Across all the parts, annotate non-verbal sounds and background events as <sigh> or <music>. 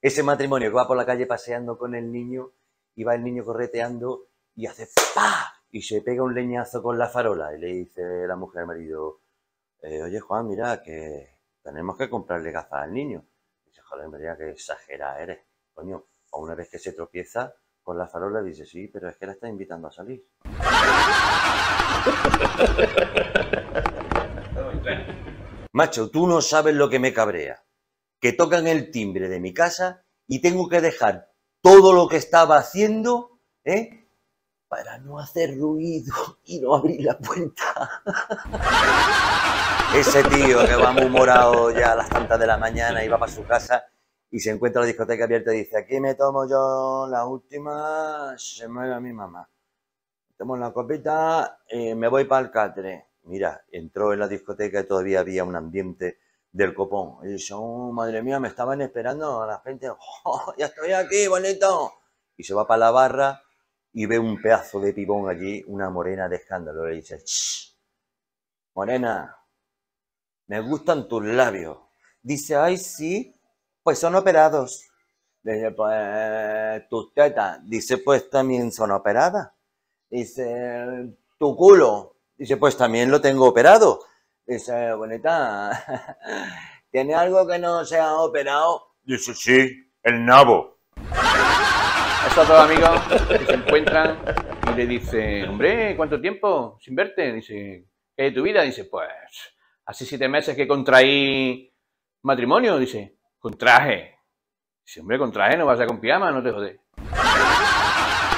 Ese matrimonio que va por la calle paseando con el niño y va el niño correteando y hace ¡pa! y se pega un leñazo con la farola y le dice la mujer al marido, eh, oye Juan, mira que tenemos que comprarle gafas al niño. dice, joder, María, que exagera eres. Coño, o una vez que se tropieza con la farola dice, sí, pero es que la está invitando a salir. <laughs> Macho, tú no sabes lo que me cabrea. Que tocan el timbre de mi casa y tengo que dejar todo lo que estaba haciendo, ¿eh? Para no hacer ruido y no abrir la puerta. <laughs> Ese tío que va muy morado ya a las tantas de la mañana y va para su casa y se encuentra la discoteca abierta y dice, aquí me tomo yo la última, se mueve a mi mamá. Tomo la copita y me voy para el catre. Mira, entró en la discoteca y todavía había un ambiente del copón. Y dice, oh, madre mía, me estaban esperando a la gente. <laughs> Oh, ya estoy aquí, bonito. Y se va para la barra y ve un pedazo de pibón allí, una morena de escándalo. Le dice, Shh, morena, me gustan tus labios. Dice, ay, sí, pues son operados. Dice, pues tus tetas. Dice, pues también son operadas. Dice, tu culo. Dice, pues también lo tengo operado. Dice, bonita, <laughs> ¿tiene algo que no se ha operado? Dice, sí, el nabo. Estos dos amigos que se encuentran y le dice, hombre, ¿cuánto tiempo sin verte? Dice, ¿qué de tu vida? Dice, pues, hace siete meses que contraí matrimonio. Dice, contraje. Dice, hombre, contraje, no vas a con pijama, no te jodes.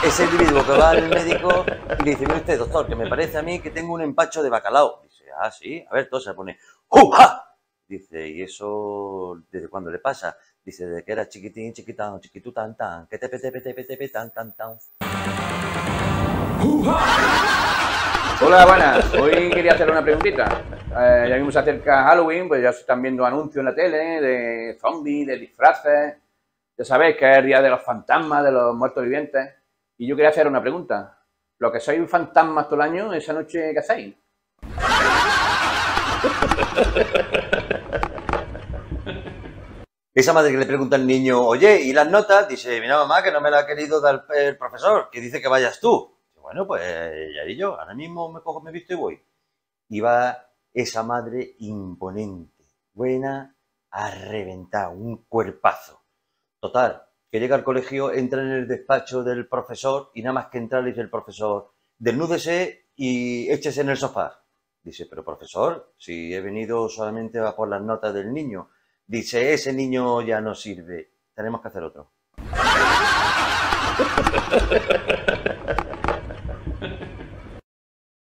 Ese individuo que va al médico y le dice, mire usted, doctor, que me parece a mí que tengo un empacho de bacalao. Ah, sí, a ver, todo se pone, ¡Juja! Dice, ¿y eso desde cuándo le pasa? Dice, desde que era chiquitín, chiquitán, chiquitú, tan, tan, que te pete, pete, tan, tan, tan. Hola, buenas. Hoy quería hacer una preguntita. Eh, ya mismo se acerca Halloween, pues ya se están viendo anuncios en la tele de zombies, de disfraces. Ya sabéis que es el día de los fantasmas, de los muertos vivientes. Y yo quería hacer una pregunta. ¿Lo que sois fantasmas todo el año, esa noche qué hacéis? Esa madre que le pregunta al niño, oye, ¿y las notas? Dice, mira mamá, que no me la ha querido dar el profesor, que dice que vayas tú. Bueno, pues ya y yo, ahora mismo me cojo, me visto y voy. Y va esa madre imponente, buena a reventar, un cuerpazo. Total, que llega al colegio, entra en el despacho del profesor y nada más que entrar le dice el profesor, desnúdese y échese en el sofá. Dice, pero profesor, si he venido solamente a por las notas del niño. Dice, ese niño ya no sirve, tenemos que hacer otro. <laughs>